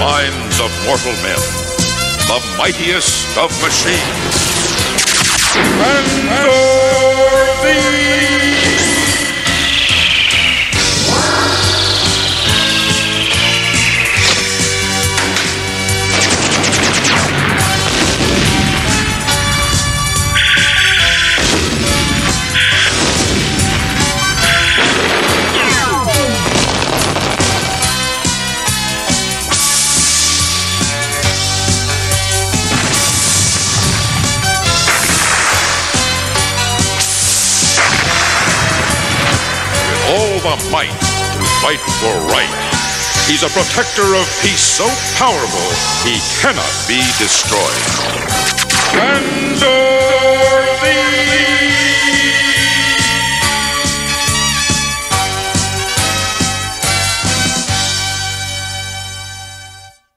minds of mortal men, the mightiest of machines. The might to fight for right. He's a protector of peace so powerful he cannot be destroyed. Tranzor!